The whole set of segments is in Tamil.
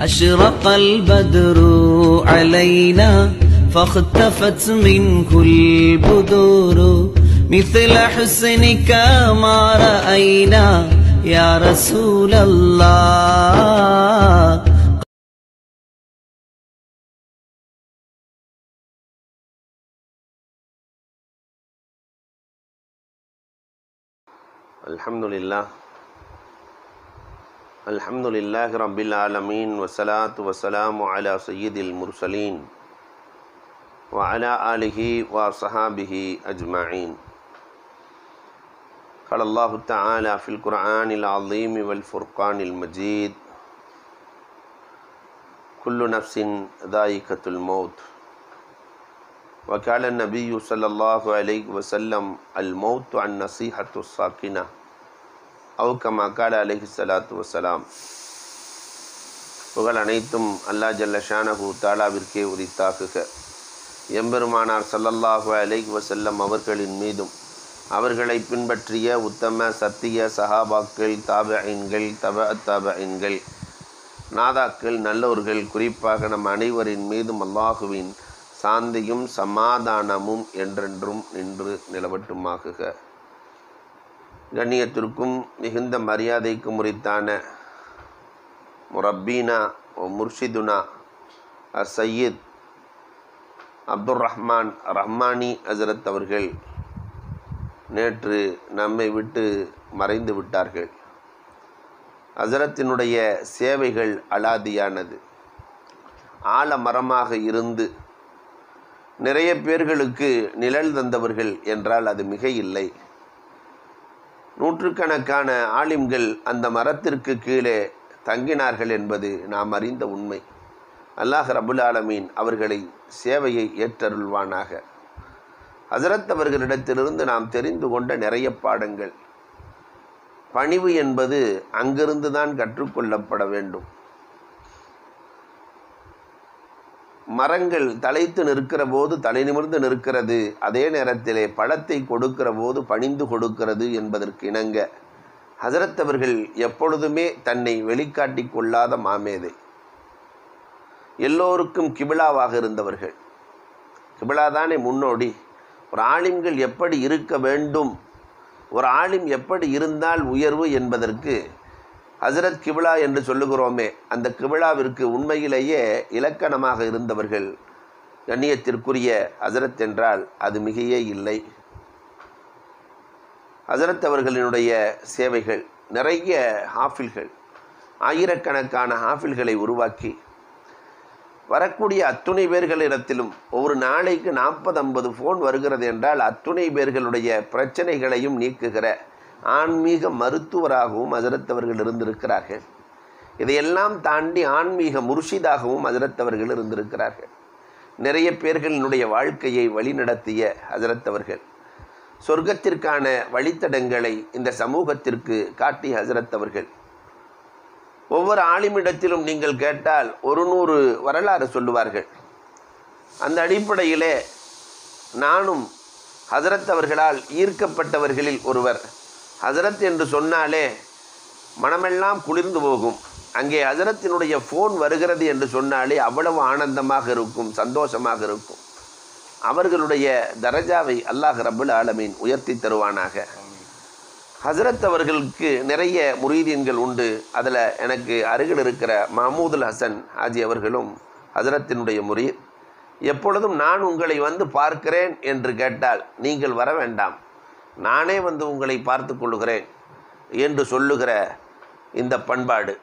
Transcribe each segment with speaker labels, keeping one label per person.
Speaker 1: أشرق البدر علينا فاختفت منه البدور مثل حسنك ما رأينا يا رسول الله.
Speaker 2: الحمد لله. الحمد لله رب العالمين والصلاة والسلام على سيد المرسلين وعلى آله وصحابه أجمعين قال الله تعالى في القرآن العظيم والفرقان المجيد كل نفس ذائقة الموت وقال النبي صلى الله عليه وسلم الموت عن نصيحة الساكنة அவு கம் அக்கால அலஹி சலாத்து வசலாம் புகழ் அனைத்தும் அல்லா ஜல்ல ஷானஹு தாலாவிற்கே உரித்தாக்குக எம்பெருமானார் சல்லல்லாஹு அலைஹி வசல்லம் அவர்களின் மீதும் அவர்களை பின்பற்றிய உத்தம சத்திய சஹாபாக்கள் தாபஐன்கள் தப தாபஐன்கள் நாதாக்கள் நல்லோர்கள் குறிப்பாக நம் அனைவரின் மீதும் அல்லாஹுவின் சாந்தியும் சமாதானமும் என்றென்றும் நின்று நிலவட்டுமாகுக. கண்ணியத்திற்கும் மிகுந்த மரியாதைக்கும் உரித்தான முரப்பீனா ஓ முர்ஷிதுனா அ சையீத் அப்துல் ரஹ்மான் ரஹ்மானி அசரத் அவர்கள் நேற்று நம்மை விட்டு மறைந்து விட்டார்கள். அசரத்தினுடைய சேவைகள் அலாதியானது. ஆலமரமாக இருந்து நிறைய பேர்களுக்கு நிழல் தந்தவர்கள் என்றால் அது மிக இல்லை நூற்றுக்கணக்கான ஆலிம்கள் அந்த மரத்திற்கு கீழே தங்கினார்கள் என்பது நாம் அறிந்த உண்மை. அல்லாஹ் ரபுல் ஆலமீன் அவர்களை சேவையை ஏற்றருள்வானாக. ஹசரத் அவர்களிடத்திலிருந்து நாம் தெரிந்து கொண்ட நிறைய பாடங்கள். பணிவு என்பது அங்கிருந்து தான் கற்றுக்கொள்ளப்பட வேண்டும். மரங்கள் தலைத்து நிற்கிற போது தலை நிமிர்ந்து நிற்கிறது. அதே நேரத்திலே பழத்தை கொடுக்கிற போது பணிந்து கொடுக்கிறது என்பதற்கு இணங்க. ஹசரத் அவர்கள் எப்பொழுதுமே தன்னை வெளிக்காட்டி கொள்ளாத மாமேதை. எல்லோருக்கும் கிபிலாவாக இருந்தவர்கள். கிபிலா தானே முன்னோடி. ஒரு ஆலிம்கள் எப்படி இருக்க வேண்டும்? ஒரு ஆலிம் எப்படி இருந்தால் உயர்வு என்பதற்கு ஹசரத் கிபிலா என்று சொல்லுகிறோமே அந்த கிபிலாவிற்கு உண்மையிலேயே இலக்கணமாக இருந்தவர்கள். கண்ணியத்திற்குரிய ஹசரத் என்றால் அது மிகையே இல்லை. ஹசரத் அவர்களினுடைய சேவைகள் நிறைய ஹாஃபில்கள் ஆயிரக்கணக்கான ஹாஃபில்களை உருவாக்கி வரக்கூடிய அத்துணை பேர்களிடத்திலும் ஒரு நாளைக்கு நாற்பது ஐம்பது ஃபோன் வருகிறது என்றால் அத்துணை பேர்களுடைய பிரச்சனைகளையும் நீக்குகிற ஆன்மீக மருத்துவராகவும் ஹசரத் அவர்கள் இருந்திருக்கிறார்கள். இதையெல்லாம் தாண்டி ஆன்மீக முர்ஷிதாகவும் ஹசரத் அவர்கள் இருந்திருக்கிறார்கள். நிறைய பேர்களினுடைய வாழ்க்கையை வழிநடத்திய ஹசரத் அவர்கள். சொர்க்கத்திற்கான வழித்தடங்களை இந்த சமூகத்திற்கு காட்டி ஹசரத் அவர்கள். ஒவ்வொரு ஆளுமிடத்திலும் நீங்கள் கேட்டால் ஒரு நூறு வரலாறு சொல்லுவார்கள். அந்த அடிப்படையிலே நானும் ஹசரத் அவர்களால் ஈர்க்கப்பட்டவர்களில் ஒருவர். ஹசரத் என்று சொன்னாலே மனமெல்லாம் குளிர்ந்து போகும். அங்கே ஹசரத்தினுடைய ஃபோன் வருகிறது என்று சொன்னாலே அவ்வளவு ஆனந்தமாக இருக்கும் சந்தோஷமாக இருக்கும். அவர்களுடைய தரஜாவை அல்லாஹ் ரபுல் ஆலமீன் உயர்த்தி தருவானாக. ஹசரத் அவர்களுக்கு நிறைய முரீதீன்கள் உண்டு. அதில் எனக்கு அருகில் இருக்கிற மஹமூதுல் ஹசன் ஹாஜி அவர்களும் ஹசரத்தினுடைய முரீத். எப்பொழுதும் நான் உங்களை வந்து பார்க்கிறேன் என்று கேட்டால் நீங்கள் வர வேண்டாம். நானே வந்து உங்களை பார்த்து கொள்ளுகிறேன் என்று சொல்லுகிற இந்த பண்பாடு.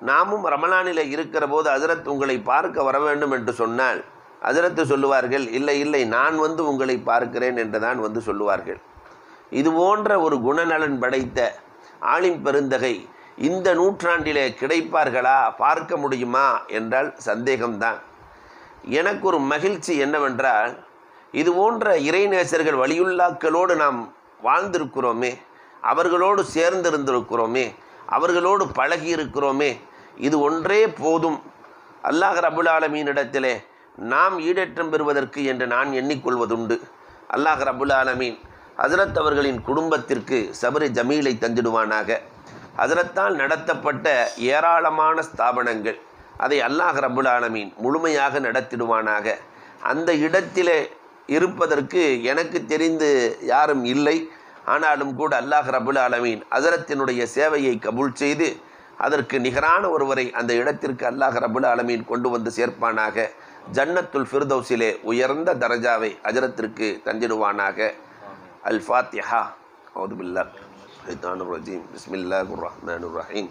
Speaker 2: நாமும் ரமலானில் இருக்கிற போது அஜரத் உங்களை பார்க்க வர வேண்டும் என்று சொன்னால் அஜரத்து சொல்லுவார்கள் இல்லை இல்லை நான் வந்து உங்களை பார்க்கிறேன் என்று தான் வந்து சொல்லுவார்கள். இது போன்ற ஒரு குணநலன் படைத்த ஆளின் பெருந்தகை இந்த நூற்றாண்டிலே கிடைப்பார்களா பார்க்க முடியுமா? என்றால் சந்தேகம்தான். எனக்கு ஒரு மகிழ்ச்சி என்னவென்றால் இது போன்ற இறைநேசர்கள் வழியுள்ளாக்களோடு நாம் வாழ்ந்திருக்கிறோமே அவர்களோடு சேர்ந்திருந்திருக்கிறோமே அவர்களோடு பழகி இருக்கிறோமே இது ஒன்றே போதும். அல்லாஹ் ரபுல் ஆலமீனிடத்திலே நாம் ஈடேற்றம் பெறுவதற்கு என்று நான் எண்ணிக்கொள்வதுண்டு. அல்லாஹ் ரபுல் ஆலமீன் ஹசரத் அவர்களின் குடும்பத்திற்கு சபரி ஜமீலை தந்திடுவானாக. ஹசரத்தால் நடத்தப்பட்ட ஏராளமான ஸ்தாபனங்கள் அதை அல்லாஹ் ரபுல் ஆலமீன் முழுமையாக நடத்திடுவானாக. அந்த இடத்திலே இருப்பதற்கு எனக்கு தெரிந்து யாரும் இல்லை. ஆனாலும் கூட அல்லாஹ் ரபுல் அலமீன் அசரத்தினுடைய சேவையை கபூல் செய்து அதற்கு நிகரான ஒருவரை அந்த இடத்திற்கு அல்லாஹ் ரபுல் அலமீன் கொண்டு வந்து சேர்ப்பானாக. ஜன்னத்துல் ஃபிர்தௌசிலே உயர்ந்த தரஜாவை அஜரத்திற்கு தந்திடுவானாக. அல் ஃபாத்திஹா அவுதுபில்லா ரஜீம் பிஸ்மில்லா ரஹ்மான் ரஹீம்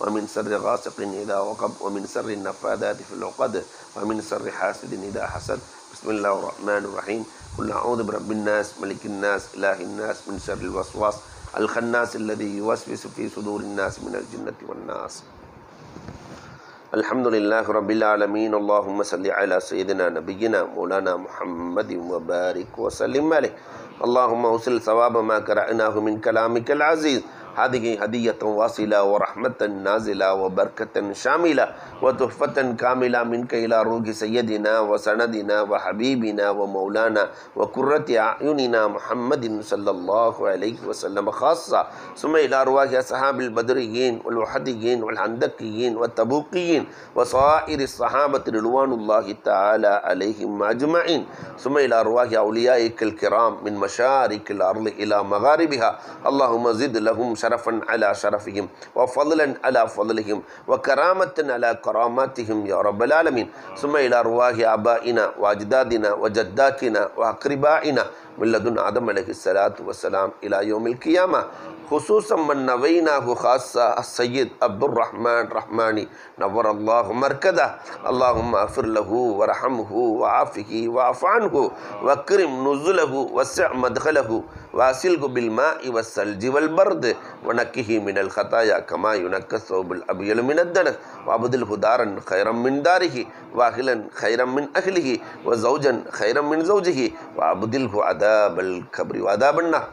Speaker 2: ومن شر غاسق إذا وقب ومن شر النفاذات في العقد ومن شر حاسد إذا حسد. بسم الله الرحمن الرحيم. قل أعوذ برب الناس ملك الناس إله الناس من شر الوسواس الخناس الذي يوسوس في صدور الناس من الجنة والناس. الحمد لله رب العالمين. اللهم صل على سيدنا نبينا مولانا محمد وبارك وسلم عليه. اللهم وصل ثواب ما قرأناه من كلامك العزيز. ہادی حدیت واصلہ و رحمت نازلہ و برکت شاملہ و تحفت کاملہ من کیلا روح سیدنا و سندنا و حبیبنا و مولانا و قررت اعیننا محمد صلی اللہ علیہ وسلم خاصہ سمع الارواح صحاب البدرین والوحدیین والحندقیین والتبوقیین و صائر الصحابة رضوان اللہ تعالی علیہم اجمعین سمع الارواح اولیائک الکرام من مشارک الارض الى مغاربها. اللہم زد لهم شرفا على شرفهم وفضلا على فضلهم وكرامة على كراماتهم يا رب العالمين. ثم إلى أرواح آبائنا وأجدادنا وجداتنا وأقربائنا من لدن آدم عليه الصلاة والسلام إلى يوم القيامة. خصوصا من نويناه خاصة السيد عبد الرحمن رحماني. نور الله مركزه. اللهم اغفر له وارحمه وعافه واعف عنه. واكرم نزله وسع مدخله. واسلك بالماء والثلج والبرد. ونكه من الخطايا كما ينكى الثوب الأبيض من الدنس. وأبدله دارا خيرا من داره. واهلا خيرا من أهله. وزوجا خيرا من زوجه. وأبدله عذاب الكبر وعذاب النار.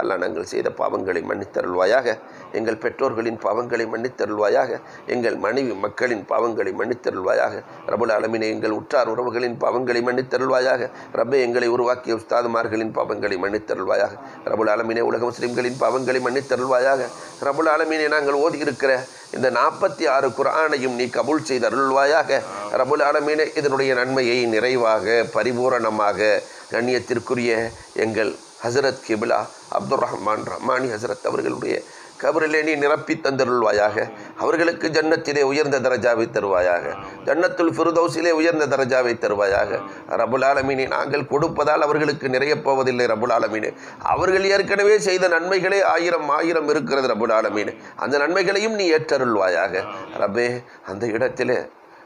Speaker 2: அல்லா நாங்கள் செய்த பாவங்களை மன்னித்தருள்வாயாக. எங்கள் பெற்றோர்களின் பாவங்களை மன்னித்தருள்வாயாக. எங்கள் மனைவி மக்களின் பாவங்களை மன்னித்தருள்வாயாக. ரபுல் அலமினை எங்கள் உற்றார் உறவுகளின் பாவங்களை மன்னித்தருள்வாயாக. ரப்பே எங்களை உருவாக்கிய உஸ்தாதுமார்களின் பாவங்களை மன்னித்தருள்வாயாக. ரபுல் அலமினை உலக முஸ்லிம்களின் பாவங்களை மன்னித்தருள்வாயாக. ரபுல் அலமினை நாங்கள் ஓதியிருக்கிற இந்த நாற்பத்தி ஆறு குரானையும் நீ கபூல் செய்தருள்வாயாக. ரபுல் அலமீனே இதனுடைய நன்மையை நிறைவாக பரிபூரணமாக கண்ணியத்திற்குரிய எங்கள் ஹசரத் கிபிலா அப்துல் ரஹ்மான் ரஹ்மானி ஹசரத் அவர்களுடைய கபரிலே நீ நிரப்பி தந்தருள்வாயாக. அவர்களுக்கு ஜன்னத்திலே உயர்ந்த தரஜாவை தருவாயாக. ஜன்னத்துல் ஃபிருதோஸிலே உயர்ந்த தரஜாவை தருவாயாக. ரபுல் ஆலமீனை நாங்கள் கொடுப்பதால் அவர்களுக்கு நிறைய போவதில்லை ரபுல் ஆலமீனே. அவர்கள் ஏற்கனவே செய்த நன்மைகளே ஆயிரம் ஆயிரம் இருக்கிறது ரபுல் ஆலமீனே. அந்த நன்மைகளையும் நீ ஏற்றருள்வாயாக. ரபே அந்த இடத்திலே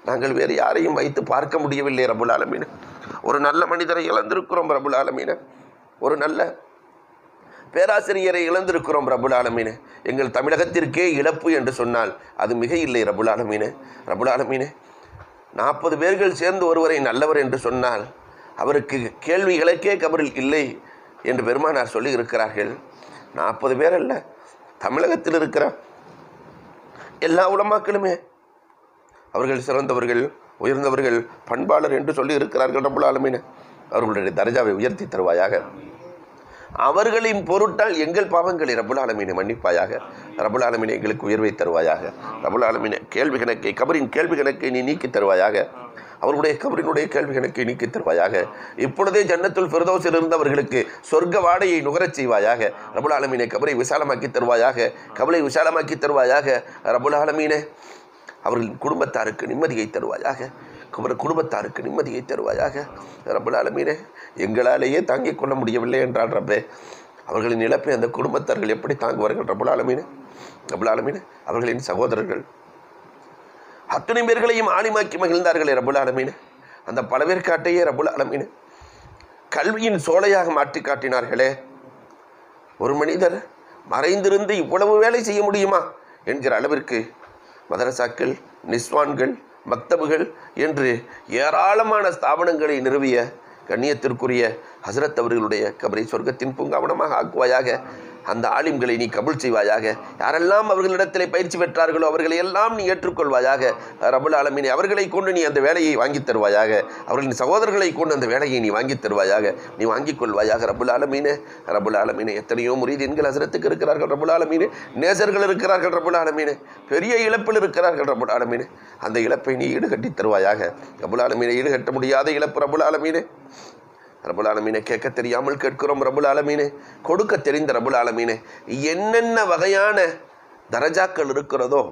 Speaker 2: நாங்கள் வேறு யாரையும் வைத்து பார்க்க முடியவில்லை ரபுல் ஆலமீன. ஒரு நல்ல மனிதரை இழந்திருக்கிறோம் ரபுல் ஆலமீன. ஒரு நல்ல பேராசிரியரை இழந்திருக்கிறோம் ரபுல் ஆலமீனே. எங்கள் தமிழகத்திற்கே இழப்பு என்று சொன்னால் அது மிக இல்லை ரபுல் ஆலமீனே. ரபுல் ஆலமீனே நாற்பது பேர்கள் சேர்ந்து ஒருவரை நல்லவர் என்று சொன்னால் அவருக்கு கேள்விகளுக்கே கபரில் இல்லை என்று பெருமானார் சொல்லி இருக்கிறார்கள் நாற்பது பேர் அல்ல தமிழகத்தில் இருக்கிற எல்லா உலமாக்களுமே. அவர்கள் சிறந்தவர்கள் உயர்ந்தவர்கள் பண்பாளர் என்று சொல்லி இருக்கிறார்கள் ரபுல் ஆலமீன. அவர்களுடைய தரஜாவை உயர்த்தி தருவாயாக. அவர்களின் பொருட்டால் எங்கள் பாவங்களை ரபுல் ஆலமீனை மன்னிப்பாயாக ரபுல் ஆலமீனை எங்களுக்கு உயர்வை தருவாயாக ரபுல் ஆலமீனை கேள்வி கணக்கை கபரின் கேள்வி கணக்கை நீ நீக்கி தருவாயாக அவருடைய கபரினுடைய கேள்வி கணக்கை நீக்கி தருவாயாக இப்பொழுதே ஜன்னத்துல் ஃபிரதோஸில் இருந்தவர்களுக்கு சொர்க்க வாடையை நுகரச் செய்வாயாக ரபுல் ஆலமீனை கபரை விசாலமாக்கி தருவாயாக கபலை விசாலமாக்கி தருவாயாக ரபுல் ஆலமீனே அவர்களின் குடும்பத்தாருக்கு நிம்மதியை தருவாயாக குமர குடும்பத்தாருக்கு நிம்மதியை தருவாயாக. ரப்பல் எங்களாலேயே தாங்கிக் கொள்ள முடியவில்லை என்றால் ரப்பே. அவர்களின் இழப்பை அந்த குடும்பத்தார்கள் எப்படி தாங்குவார்கள் ரப்பல் ஆலமீனே? அவர்களின் சகோதரர்கள். அத்துணை பேர்களையும் ஆலிமாக்கி மகிழ்ந்தார்களே ரப்பல் அந்த பழவேற்காட்டையே ரபுல் கல்வியின் சோலையாக மாற்றி காட்டினார்களே. ஒரு மனிதர் மறைந்திருந்து இவ்வளவு வேலை செய்ய முடியுமா? என்கிற அளவிற்கு மதரசாக்கள் நிஸ்வான்கள் மக்தபுகள் என்று ஏராளமான ஸ்தாபனங்களை நிறுவிய கண்ணியத்திற்குரிய ஹசரத் அவர்களுடைய கபரை சொர்க்கத்தின் பூங்காவனமாக ஆக்குவாயாக அந்த ஆலிம்களை நீ கபுல் செய்வாயாக. யாரெல்லாம் அவர்களிடத்தில் பயிற்சி பெற்றார்களோ அவர்களை எல்லாம் நீ ஏற்றுக்கொள்வாயாக. ரபுல் ஆலமீனே அவர்களை கொண்டு நீ அந்த வேலையை வாங்கித் தருவாயாக. அவர்களின் சகோதரர்களை கொண்டு அந்த வேலையை நீ வாங்கித் தருவாயாக. நீ வாங்கிக் கொள்வாயாக ரபுல் ஆலமீனே. ரபுல் ஆலமீனே எத்தனையோ முரீதீன்கள் அசரத்துக்கு இருக்கிறார்கள் ரபுல் ஆலமீனே. நேசர்கள் இருக்கிறார்கள் ரபுல் ஆலமீனே. பெரிய இழப்பில் இருக்கிறார்கள் ரபுல் ஆலமீனே. அந்த இழப்பை நீ ஈடுகட்டி தருவாயாக. ரபுல் ஆலமீனை ஈடுகட்ட முடியாத இழப்பு ரபுல் ஆலமீனே. ரபுல் ஆலமீனை கேட்க தெரியாமல் கேட்கிறோம் ரபுல் ஆலமீனே. கொடுக்க தெரிந்த ரபுல் ஆலமீனே. என்னென்ன வகையான தரஜாக்கள் இருக்கிறதோ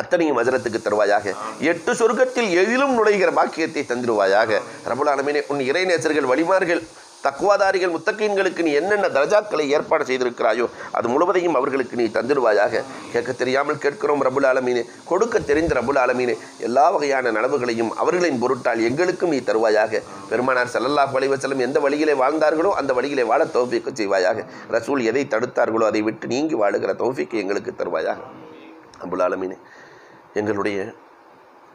Speaker 2: அத்தனையும் மஜரத்துக்கு தருவாயாக. எட்டு சொர்க்கத்தில் எதிலும் நுழைகிற பாக்கியத்தை தந்திடுவாயாக ரபுல் ஆலமீனே உன் இறைநேசர்கள் வழிமார்கள் தக்குவாதாரிகள் முத்தக்கீன்களுக்கு நீ என்னென்ன தரஜாக்களை ஏற்பாடு செய்திருக்கிறாயோ அது முழுவதையும் அவர்களுக்கு நீ தந்திடுவாயாக. கேட்க தெரியாமல் கேட்கிறோம் ரபுல் ஆலமீனே. கொடுக்க தெரிந்த ரபுல் ஆலமீனே எல்லா வகையான நனவுகளையும் அவர்களின் பொருட்டால் எங்களுக்கும் நீ தருவாயாக. பெருமானார் ஸல்லல்லாஹு வலிவசலம் எந்த வழியிலே வாழ்ந்தார்களோ அந்த வழியிலே வாழ தௌஃபீக்கு செய்வாயாக. ரசூல் எதை தடுத்தார்களோ அதை விட்டு நீங்கி வாழுகிற தோஃபிக்கு எங்களுக்கு தருவாயாக. ரபுல் ஆலமீனே எங்களுடைய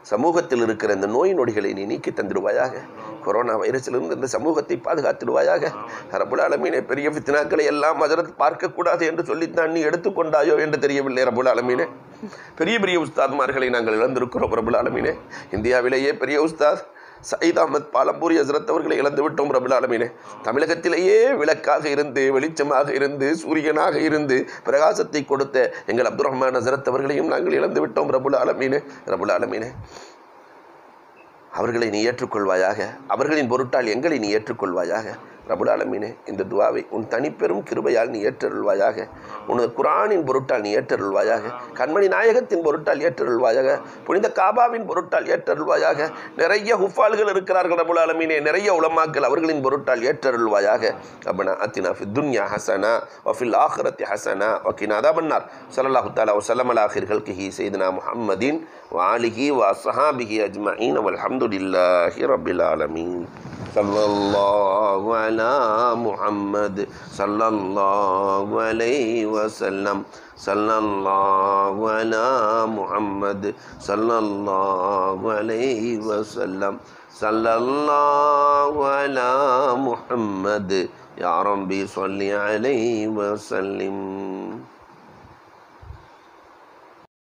Speaker 2: சமூகத்தில் இருக்கிற இந்த நோய் நொடிகளை நீ நீக்கி தந்துடுவாயாக. கொரோனா வைரஸிலிருந்து இந்த சமூகத்தை பாதுகாத்துடுவாயாக. ரபுல் ஆலமீனே பெரிய ஃபித்னாக்களை எல்லாம் மஜரத் பார்க்கக்கூடாது என்று சொல்லித்தான் நீ எடுத்துக்கொண்டாயோ என்று தெரியவில்லை ரபுல் ஆலமீனே. பெரிய பெரிய உஸ்தாத்மார்களை நாங்கள் இழந்திருக்கிறோம் ரபுல் இந்தியாவிலேயே பெரிய உஸ்தாத் சயீத் அகமது பாலம்பூரி ஹசரத் அவர்களை இழந்து விட்டோம் ரபுல் ஆலமீனே. தமிழகத்திலேயே விளக்காக இருந்து வெளிச்சமாக இருந்து சூரியனாக இருந்து பிரகாசத்தை கொடுத்த எங்கள் அப்துல் ரஹ்மான் ஹசரத் அவர்களையும் நாங்கள் இழந்து விட்டோம் ரபுல் ஆலமீனே. ரபுல் ஆலமீனே. அவர்களை நீ ஏற்றுக்கொள்வாயாக. அவர்களின் பொருட்டால் எங்களை நீ ஏற்றுக்கொள்வாயாக. ரபுல் ஆலமீனே இந்த துவாவை உன் தனிப்பெரும் கிருபையால் நீ ஏற்றருள்வாயாக. உனது குரானின் பொருட்டால் நீ ஏற்றருள்வாயாக கண்மணி நாயகத்தின் பொருட்டால் ஏற்றருள்வாயாக புனித காபாவின் பொருட்டால் ஏற்றருள்வாயாக நிறைய ஹுஃபால்கள் இருக்கிறார்கள் ரபுல் ஆலமீனே நிறைய உலமாக்கள் அவர்களின் பொருட்டால் ஏற்றருள்வாயாக ரப்பனா அத்தினா ஃபி துன்யா ஹசனா வஃபில் ஆஹிரத்தி ஹசனா வக்கினா அதாபன்னார் ஸல்லல்லாஹு தஆலா வஸல்லம் அலா ஆஹிர் கல்கிஹி சையதுனா முஹம்மதின் وآله وأصحابه أجمعين والحمد لله رب العالمين صلى الله على محمد صلى الله عليه وسلم. صلى الله على محمد. صلى الله عليه وسلم. صلى الله على محمد. يا ربي صل عليه وسلم.